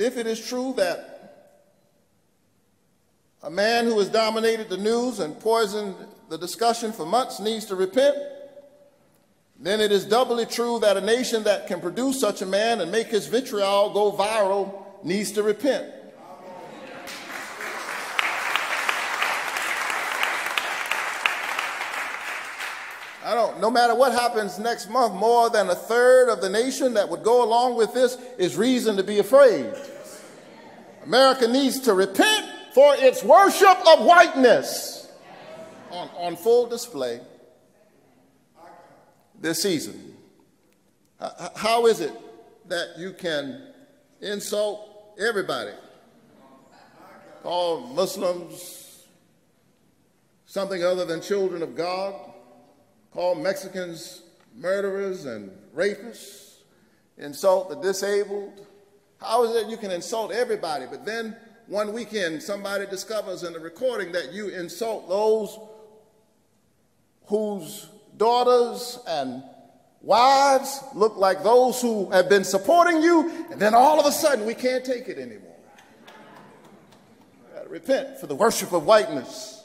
if it is true that a man who has dominated the news and poisoned the discussion for months needs to repent, then it is doubly true that a nation that can produce such a man and make his vitriol go viral needs to repent. I don't, no matter what happens next month, more than a third of the nation that would go along with this is reason to be afraid. America needs to repent for its worship of whiteness on, on full display this season. How is it that you can insult everybody? Call Muslims something other than children of God? Call Mexicans murderers and rapists, insult the disabled. How is it you can insult everybody, but then one weekend somebody discovers in the recording that you insult those whose daughters and wives look like those who have been supporting you, and then all of a sudden we can't take it anymore. repent for the worship of whiteness.